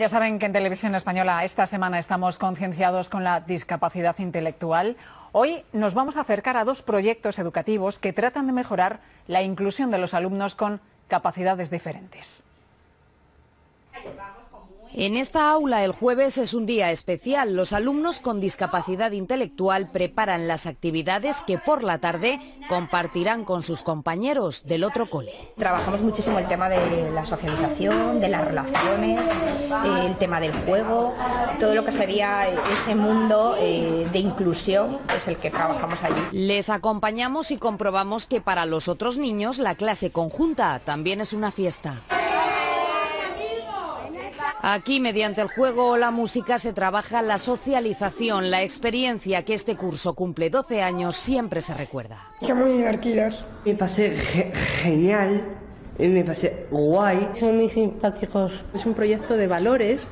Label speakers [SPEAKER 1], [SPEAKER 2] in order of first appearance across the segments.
[SPEAKER 1] Ya saben que en Televisión Española esta semana estamos concienciados con la discapacidad intelectual. Hoy nos vamos a acercar a dos proyectos educativos que tratan de mejorar la inclusión de los alumnos con capacidades diferentes.
[SPEAKER 2] En esta aula el jueves es un día especial. Los alumnos con discapacidad intelectual preparan las actividades que por la tarde compartirán con sus compañeros del otro cole.
[SPEAKER 3] Trabajamos muchísimo el tema de la socialización, de las relaciones, eh, el tema del juego, todo lo que sería ese mundo eh, de inclusión es el que trabajamos allí.
[SPEAKER 2] Les acompañamos y comprobamos que para los otros niños la clase conjunta también es una fiesta. Aquí, mediante el juego o la música, se trabaja la socialización, la experiencia que este curso cumple 12 años siempre se recuerda.
[SPEAKER 4] Son muy divertidos.
[SPEAKER 5] Me pasé genial, me pasé guay.
[SPEAKER 6] Son muy simpáticos.
[SPEAKER 7] Es un proyecto de valores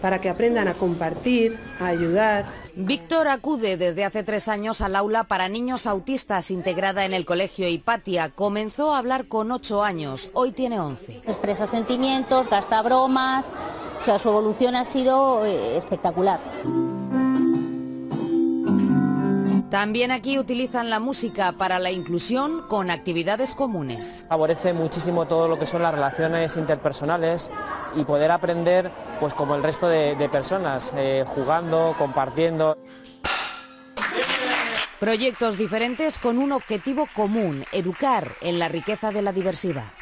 [SPEAKER 7] para que aprendan a compartir, a ayudar.
[SPEAKER 2] Víctor acude desde hace tres años al aula para niños autistas integrada en el colegio Hipatia. Comenzó a hablar con ocho años, hoy tiene once.
[SPEAKER 8] Expresa sentimientos, gasta bromas, o sea, su evolución ha sido eh, espectacular.
[SPEAKER 2] También aquí utilizan la música para la inclusión con actividades comunes.
[SPEAKER 9] Favorece muchísimo todo lo que son las relaciones interpersonales y poder aprender pues como el resto de, personas, eh, jugando, compartiendo.
[SPEAKER 2] Proyectos diferentes con un objetivo común, educar en la riqueza de la diversidad.